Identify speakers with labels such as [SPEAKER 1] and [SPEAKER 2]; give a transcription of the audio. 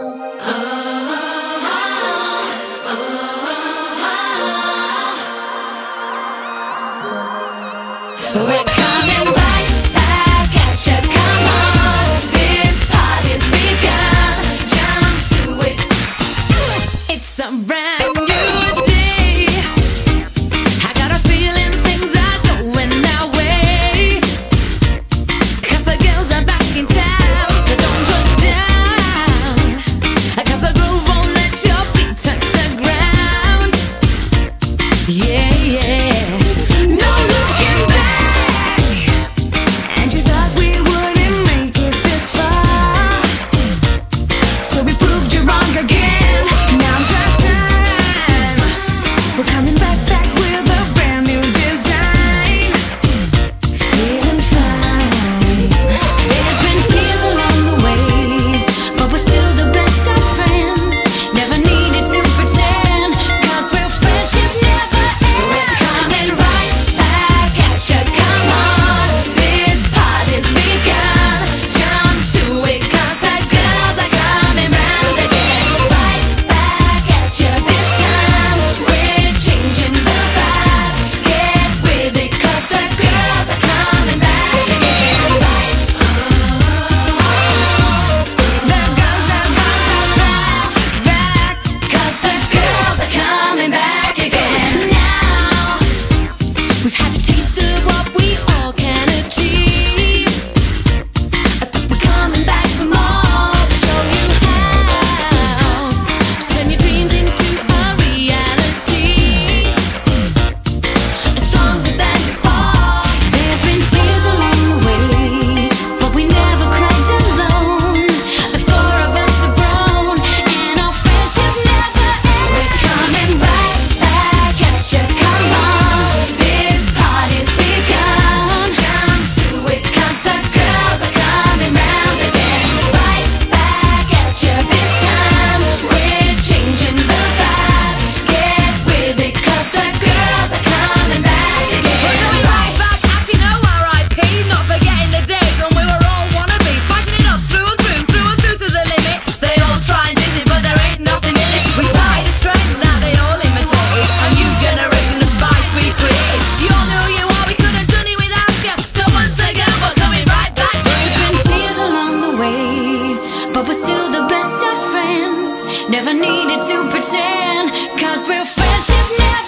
[SPEAKER 1] We're Yeah, to pretend, cause real friendship never